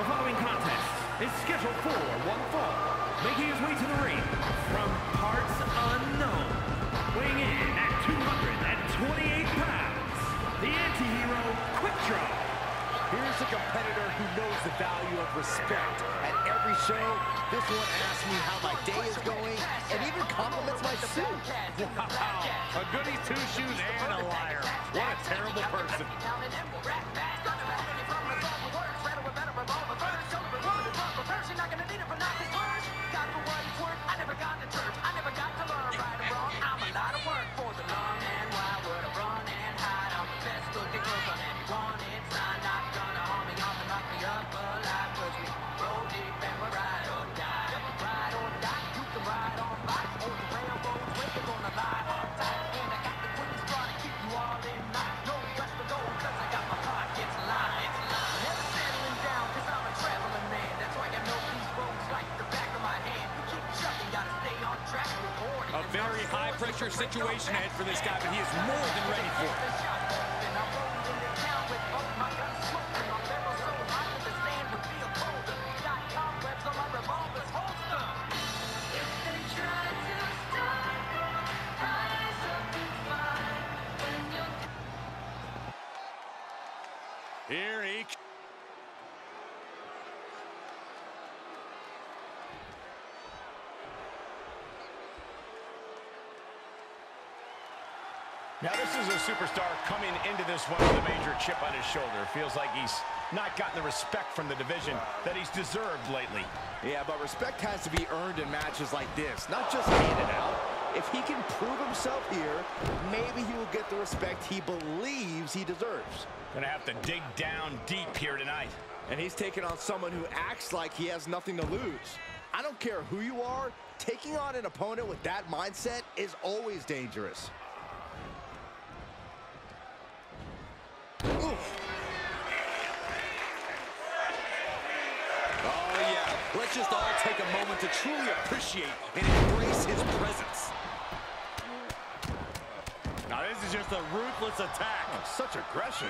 The following contest is scheduled for one fall. Making his way to the ring from parts unknown. Weighing in at 228 pounds, the anti-hero Quick Draw. Here's a competitor who knows the value of respect. At every show, this one asks me how my day is going and even compliments my suit. Wow, a goody two-shoes and a liar. What a terrible person. Very high-pressure situation ahead for this guy, but he is more than ready for it. Here he Now this is a superstar coming into this one with a major chip on his shoulder. Feels like he's not gotten the respect from the division that he's deserved lately. Yeah, but respect has to be earned in matches like this, not just handed out. If he can prove himself here, maybe he will get the respect he believes he deserves. Gonna have to dig down deep here tonight. And he's taking on someone who acts like he has nothing to lose. I don't care who you are, taking on an opponent with that mindset is always dangerous. Oof. Oh, yeah. Let's just all take a moment to truly appreciate and embrace his presence. Now, this is just a ruthless attack. Oh, such aggression.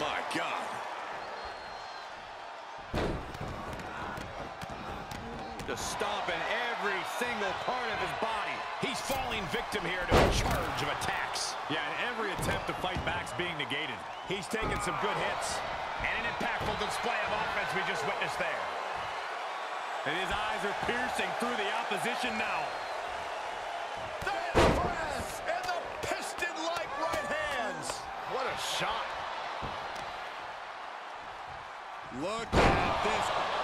My God. Just stomping every single part of his body. He's falling victim here to a charge of attacks. Yeah, and every attempt to fight back's being negated. He's taking some good hits. And an impactful display of offense we just witnessed there. And his eyes are piercing through the opposition now. Then press and the piston-like right hands. What a shot. Look at this.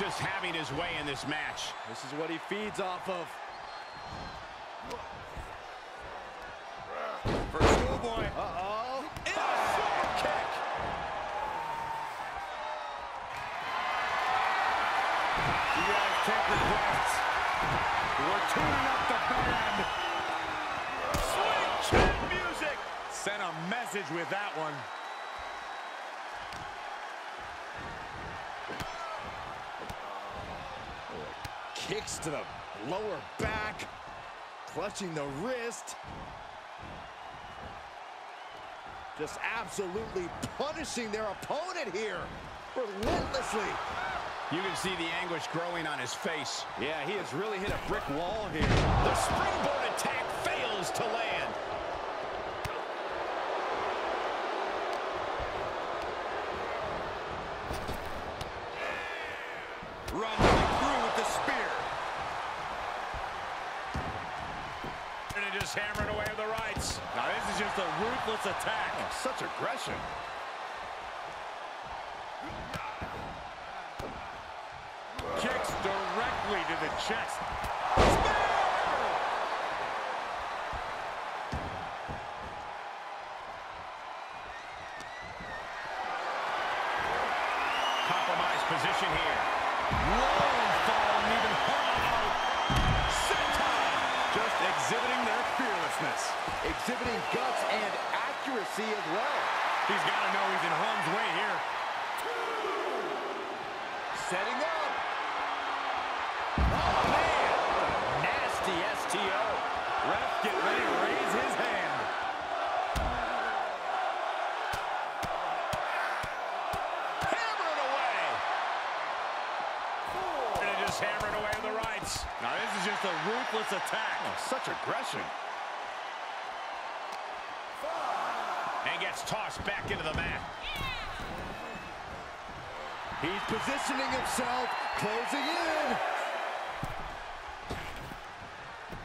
Just having his way in this match. This is what he feeds off of. For Schoolboy. Uh-oh. And a super kick. You guys take the breaths. We're tuning up the band. Sweet chin music. Sent a message with that one. Kicks to the lower back. Clutching the wrist. Just absolutely punishing their opponent here. Relentlessly. You can see the anguish growing on his face. Yeah, he has really hit a brick wall here. The springboard attack fails to land. Rumbling through with the spear. and just hammering away with the rights. Now this is just a ruthless attack. Oh, such aggression. Kicks directly to the chest. Compromised position here. Fall, even harder. Just exhibiting their. Exhibiting guts and accuracy as well. He's got to know he's in harm's way here. Setting up. Oh, man. Nasty STO. Ref get ready to raise his hand. Hammer it away! And just hammering away with the rights. Now this is just a ruthless attack. Oh, Such aggression. Gets tossed back into the mat. He's positioning himself, closing in.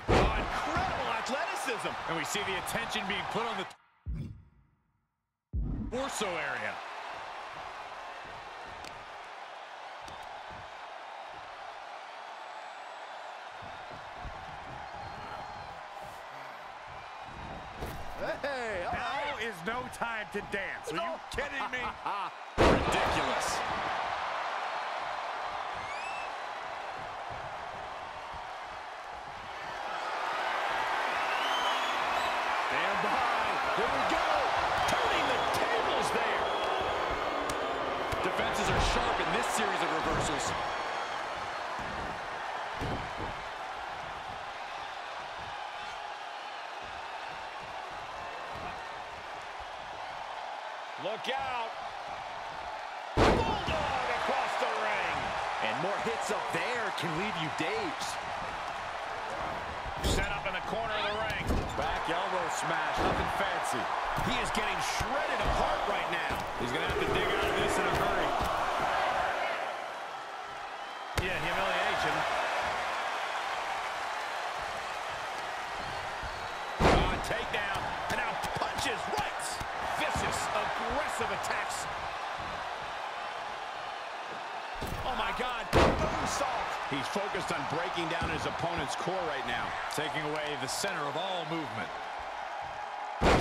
Oh, incredible athleticism. And we see the attention being put on the torso area. No time to dance. Are you kidding me? Ridiculous. Stand by. Here we go. Turning the tables there. Defenses are sharp in this series of reversals. Look out. Bulldog across the ring. And more hits up there can leave you dazed. Set up in the corner of the ring. Back elbow smash, nothing fancy. He is getting shredded apart right now. He's going to have to dig out of this in a hurry. Yeah, humiliation. Uh, takedown. And now punches right. Vicious, aggressive attacks. Oh, my God. Moonsault. He's focused on breaking down his opponent's core right now. Taking away the center of all movement.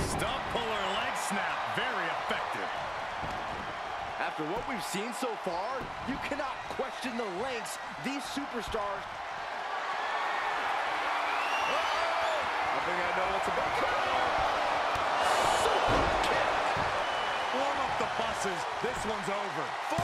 Stump puller leg snap, very effective. After what we've seen so far, you cannot question the lengths these superstars. I think I know what's about to Buses. This one's over.